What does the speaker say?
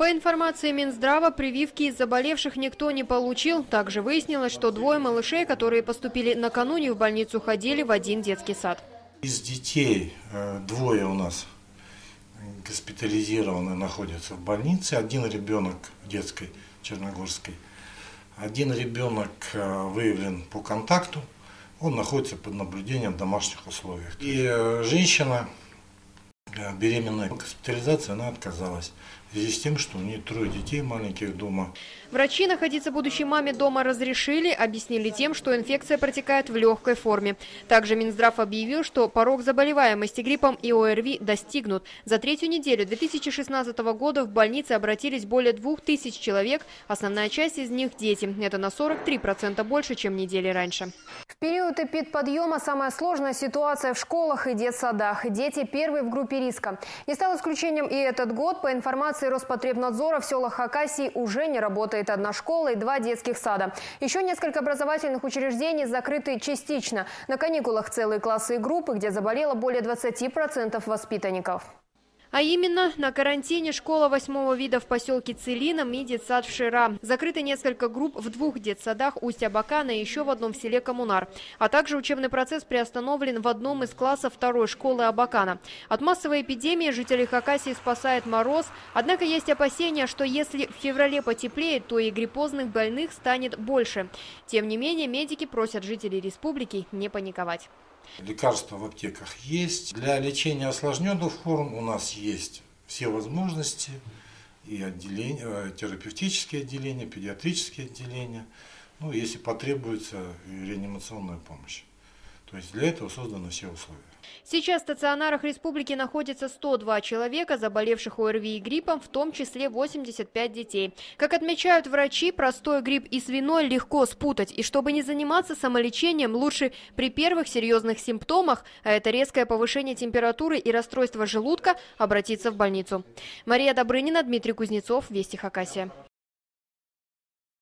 По информации Минздрава, прививки из заболевших никто не получил. Также выяснилось, что двое малышей, которые поступили накануне в больницу, ходили в один детский сад. Из детей э, двое у нас госпитализированы, находятся в больнице. Один ребенок детской Черногорской. Один ребенок э, выявлен по контакту. Он находится под наблюдением в домашних условиях. И э, женщина беременная госпитализация, она отказалась. В связи с тем, что у нее трое детей маленьких дома. Врачи находиться будущей маме дома разрешили, объяснили тем, что инфекция протекает в легкой форме. Также Минздрав объявил, что порог заболеваемости гриппом и ОРВИ достигнут. За третью неделю 2016 года в больнице обратились более 2000 человек, основная часть из них – дети. Это на 43% больше, чем недели раньше. В период эпидподъема самая сложная ситуация в школах и детсадах. Дети первые в группе риска. Не стал исключением и этот год. По информации Роспотребнадзора в селах Хакасии уже не работает одна школа и два детских сада. Еще несколько образовательных учреждений закрыты частично. На каникулах целые классы и группы, где заболело более 20% воспитанников. А именно, на карантине школа восьмого вида в поселке Целином и детсад в Шира. Закрыты несколько групп в двух детсадах Усть-Абакана и еще в одном в селе Коммунар. А также учебный процесс приостановлен в одном из классов второй школы Абакана. От массовой эпидемии жителей Хакасии спасает мороз. Однако есть опасения, что если в феврале потеплеет, то и гриппозных больных станет больше. Тем не менее, медики просят жителей республики не паниковать. Лекарства в аптеках есть. Для лечения осложненных форм у нас есть все возможности. И отделения, э, терапевтические отделения, педиатрические отделения. Ну, если потребуется, реанимационная помощь. То есть для этого созданы все условия. Сейчас в стационарах республики находится 102 человека, заболевших ОРВИ и гриппом, в том числе 85 детей. Как отмечают врачи, простой грипп и свиной легко спутать. И чтобы не заниматься самолечением, лучше при первых серьезных симптомах, а это резкое повышение температуры и расстройство желудка, обратиться в больницу. Мария Добрынина, Дмитрий Кузнецов, Вести Хакасия.